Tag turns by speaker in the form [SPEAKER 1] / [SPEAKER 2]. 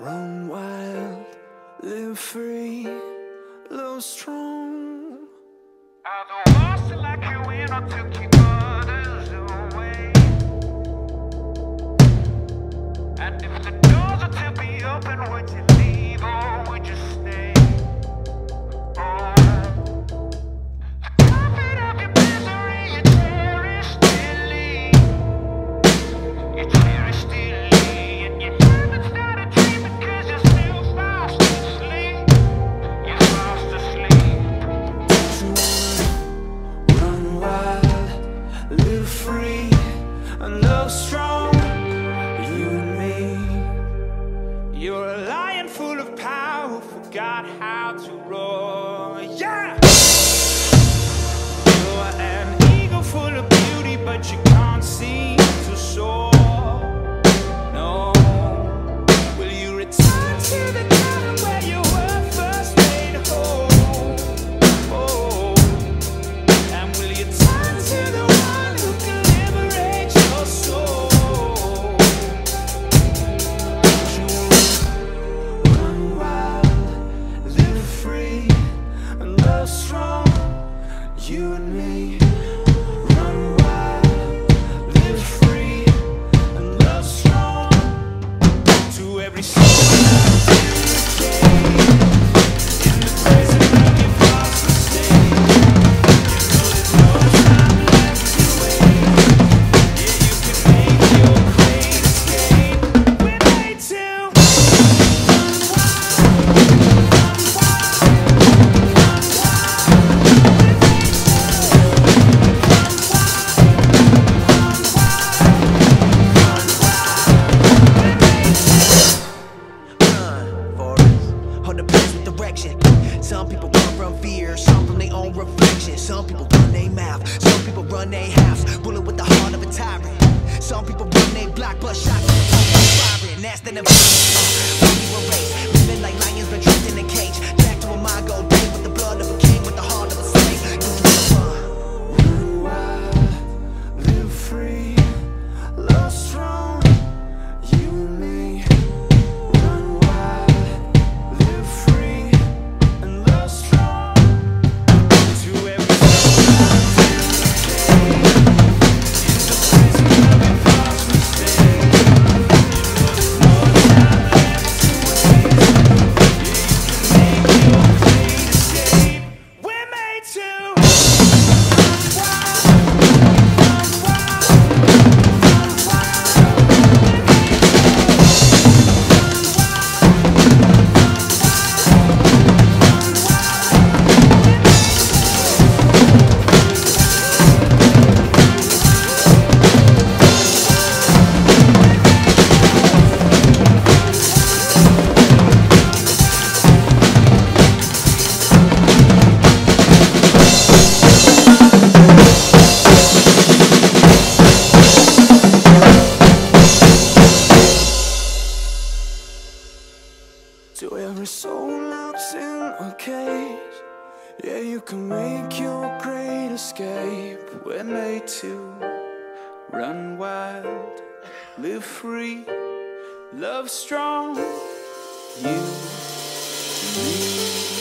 [SPEAKER 1] Run wild, live free, love strong.
[SPEAKER 2] I don't want to like you in or to keep others away. And if the doors are to be open, would you leave or would you stay?
[SPEAKER 3] direction. Some people run from fear, some from their own reflection. Some people run their mouth, some people run their house, ruling with the heart of a tyrant. Some people run their block, but shots firing. That's the When we were raised, living like lions, but trapped in a cage.
[SPEAKER 1] Every soul so locked in a cage. Yeah, you can make your great escape We're made to run wild. Live free, love strong. You, me.